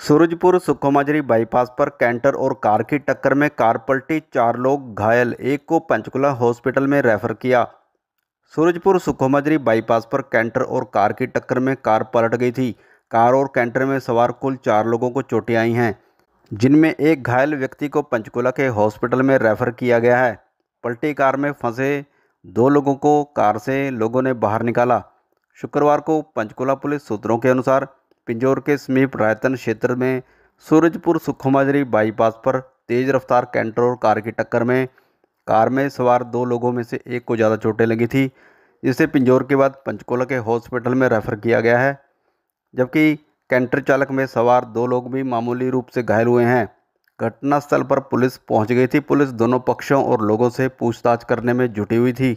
Surajpur Sukhomajri bypass पर canter और car की टक्कर में कार पलटी, चार लोग घायल, एक को पंचकुला हॉस्पिटल में रेफर किया। सूरजपुर सुखोमाजरी बाईपास पर कैंटर और कार की टक्कर में कार पलट गई थी। कार और कैंटर में सवार कुल चार लोगों को चोटें आई हैं, जिनमें एक घायल व्यक्ति को पंचकुला के हॉस्पिटल में रेफर किया गया है। पलटी कार में फंसे दो लोगों को कार से लोगों ने बाहर निकाला। शुक्रवार को पंचकुला पुलिस सूत्रों के अनुसार पिंजौर के समीप रायतन क्षेत्र में सूरजपुर सुखमाजरी बाईपास पर तेज रफ्तार कैंटर और कार की टक्कर में कार में सवार दो लोगों में से एक को ज़्यादा चोटें लगी थी, जिसे पिंजौर के बाद पंचकुला के हॉस्पिटल में रेफर किया गया है, जबकि कैंटर चालक में सवार दो लोग भी मामूली रूप से घायल हुए हैं। घटनास्थल पर पुलिस पहुँच गई थी। पुलिस दोनों पक्षों और लोगों से पूछताछ करने में जुटी हुई थी।